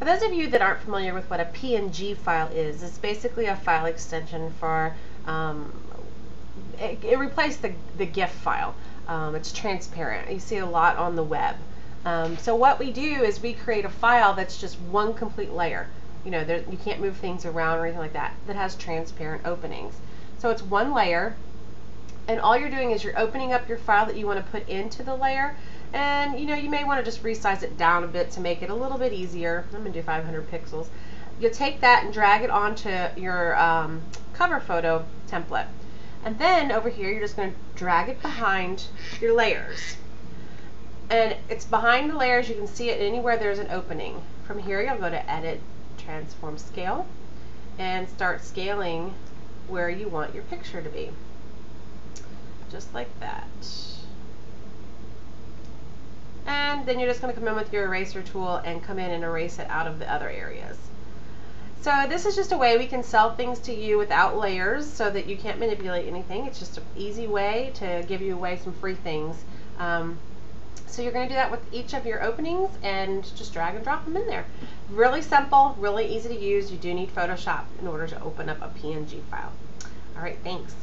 For those of you that aren't familiar with what a PNG file is, it's basically a file extension for, um, it, it, replaced the, the GIF file. Um, it's transparent. You see a lot on the web. Um, so what we do is we create a file that's just one complete layer. You know, there, you can't move things around or anything like that, that has transparent openings. So it's one layer, and all you're doing is you're opening up your file that you want to put into the layer, and you know, you may want to just resize it down a bit to make it a little bit easier. I'm to do 500 pixels. You'll take that and drag it onto your um, cover photo template. And then over here, you're just going to drag it behind your layers. And it's behind the layers. You can see it anywhere there's an opening. From here, you'll go to Edit, Transform Scale, and start scaling where you want your picture to be. Just like that. And then you're just going to come in with your eraser tool and come in and erase it out of the other areas. So this is just a way we can sell things to you without layers so that you can't manipulate anything. It's just an easy way to give you away some free things. Um, so you're going to do that with each of your openings and just drag and drop them in there. Really simple, really easy to use. You do need Photoshop in order to open up a PNG file. All right, thanks.